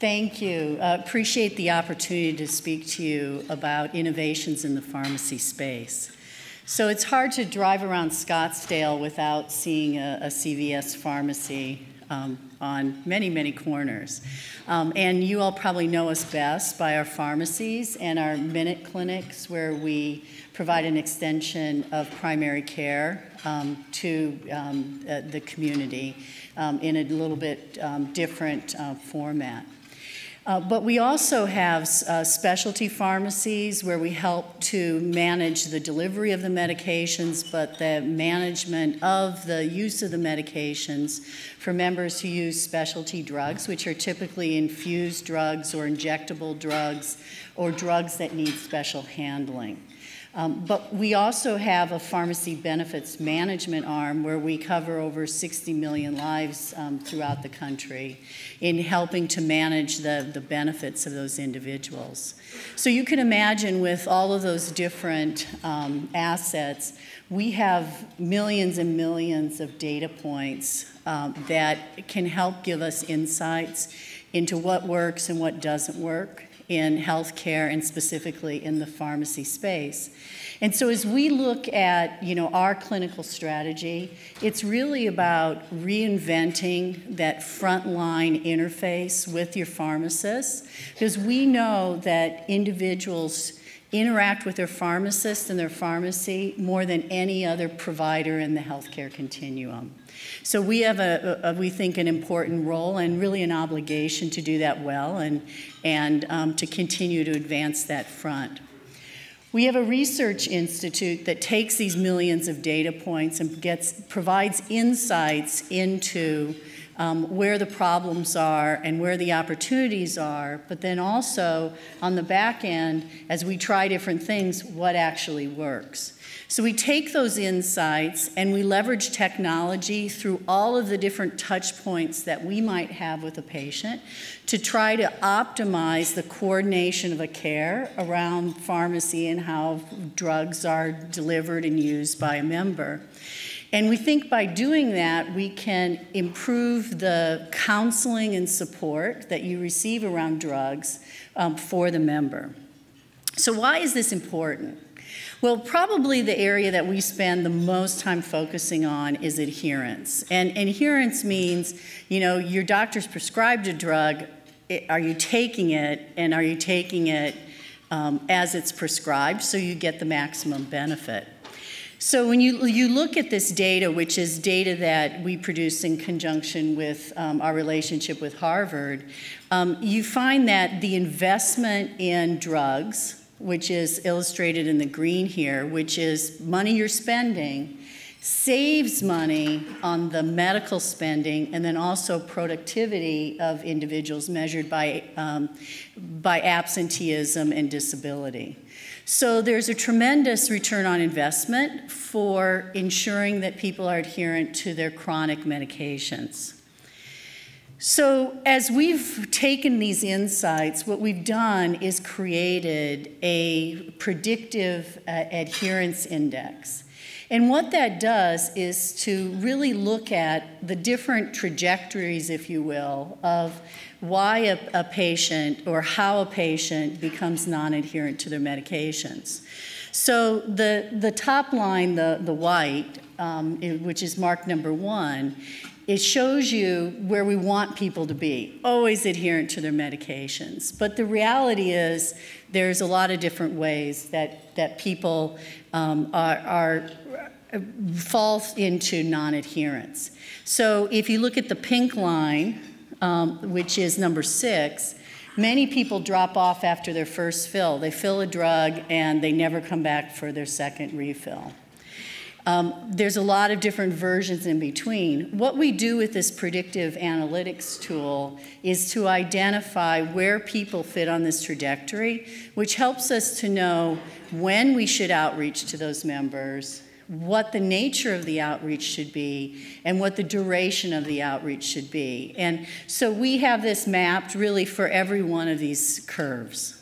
Thank you. Uh, appreciate the opportunity to speak to you about innovations in the pharmacy space. So it's hard to drive around Scottsdale without seeing a, a CVS pharmacy um, on many, many corners. Um, and you all probably know us best by our pharmacies and our MinuteClinics, where we provide an extension of primary care um, to um, uh, the community um, in a little bit um, different uh, format. Uh, but we also have uh, specialty pharmacies where we help to manage the delivery of the medications, but the management of the use of the medications for members who use specialty drugs, which are typically infused drugs or injectable drugs or drugs that need special handling. Um, but we also have a pharmacy benefits management arm where we cover over 60 million lives um, throughout the country in helping to manage the, the benefits of those individuals. So you can imagine with all of those different um, assets, we have millions and millions of data points um, that can help give us insights into what works and what doesn't work in healthcare and specifically in the pharmacy space. And so as we look at, you know, our clinical strategy, it's really about reinventing that frontline interface with your pharmacist because we know that individuals interact with their pharmacist and their pharmacy more than any other provider in the healthcare continuum. So we have a, a, we think, an important role and really an obligation to do that well and, and um, to continue to advance that front. We have a research institute that takes these millions of data points and gets, provides insights into um, where the problems are and where the opportunities are, but then also on the back end, as we try different things, what actually works. So we take those insights and we leverage technology through all of the different touch points that we might have with a patient to try to optimize the coordination of a care around pharmacy and how drugs are delivered and used by a member. And we think by doing that, we can improve the counseling and support that you receive around drugs um, for the member. So, why is this important? Well, probably the area that we spend the most time focusing on is adherence. And adherence means, you know, your doctor's prescribed a drug, are you taking it, and are you taking it um, as it's prescribed so you get the maximum benefit? So when you, you look at this data, which is data that we produce in conjunction with um, our relationship with Harvard, um, you find that the investment in drugs, which is illustrated in the green here, which is money you're spending, saves money on the medical spending and then also productivity of individuals measured by, um, by absenteeism and disability. So there's a tremendous return on investment for ensuring that people are adherent to their chronic medications. So, as we've taken these insights, what we've done is created a predictive uh, adherence index. And what that does is to really look at the different trajectories, if you will, of why a, a patient or how a patient becomes non adherent to their medications. So, the, the top line, the, the white, um, which is mark number one, it shows you where we want people to be, always adherent to their medications. But the reality is, there's a lot of different ways that, that people um, are, are fall into non-adherence. So if you look at the pink line, um, which is number six, many people drop off after their first fill. They fill a drug and they never come back for their second refill. Um, there's a lot of different versions in between. What we do with this predictive analytics tool is to identify where people fit on this trajectory, which helps us to know when we should outreach to those members, what the nature of the outreach should be, and what the duration of the outreach should be. And so we have this mapped really for every one of these curves.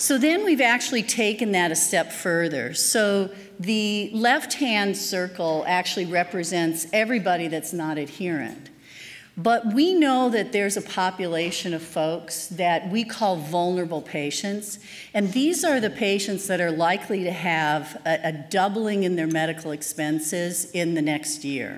So then we've actually taken that a step further. So the left hand circle actually represents everybody that's not adherent. But we know that there's a population of folks that we call vulnerable patients, and these are the patients that are likely to have a, a doubling in their medical expenses in the next year.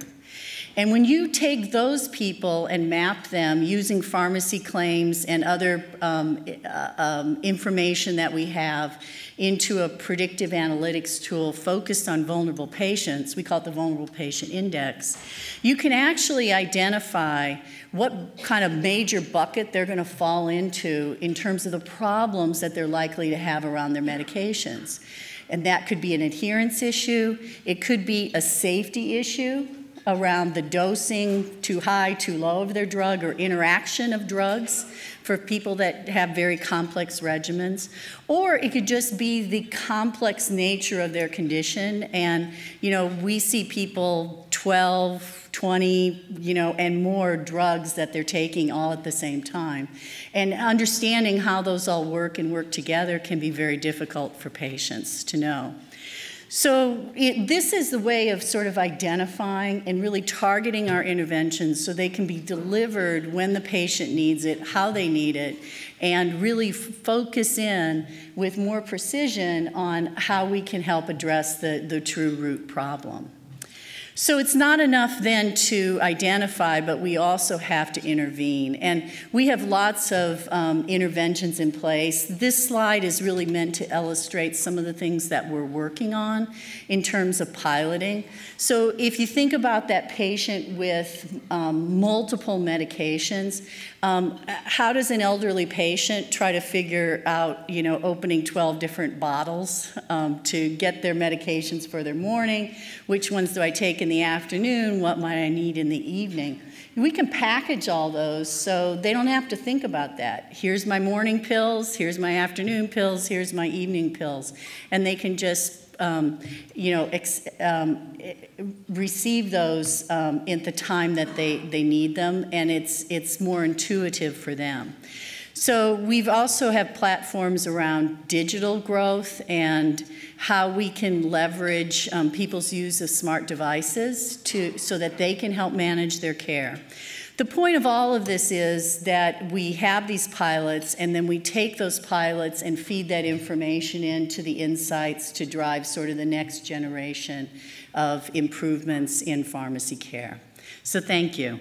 And when you take those people and map them using pharmacy claims and other um, uh, um, information that we have into a predictive analytics tool focused on vulnerable patients, we call it the Vulnerable Patient Index, you can actually identify what kind of major bucket they're going to fall into in terms of the problems that they're likely to have around their medications. And that could be an adherence issue, it could be a safety issue around the dosing, too high, too low of their drug, or interaction of drugs for people that have very complex regimens. Or it could just be the complex nature of their condition. And, you know, we see people 12, 20, you know, and more drugs that they're taking all at the same time. And understanding how those all work and work together can be very difficult for patients to know. So it, this is the way of sort of identifying and really targeting our interventions so they can be delivered when the patient needs it, how they need it, and really focus in with more precision on how we can help address the, the true root problem. So it's not enough then to identify, but we also have to intervene. And we have lots of um, interventions in place. This slide is really meant to illustrate some of the things that we're working on in terms of piloting. So if you think about that patient with um, multiple medications, um, how does an elderly patient try to figure out, you know, opening 12 different bottles um, to get their medications for their morning? Which ones do I take in the afternoon? What might I need in the evening? We can package all those so they don't have to think about that. Here's my morning pills, here's my afternoon pills, here's my evening pills. And they can just um, you know, ex, um, receive those um, at the time that they, they need them, and it's, it's more intuitive for them. So we've also have platforms around digital growth and how we can leverage um, people's use of smart devices to, so that they can help manage their care. The point of all of this is that we have these pilots and then we take those pilots and feed that information into the insights to drive sort of the next generation of improvements in pharmacy care. So thank you.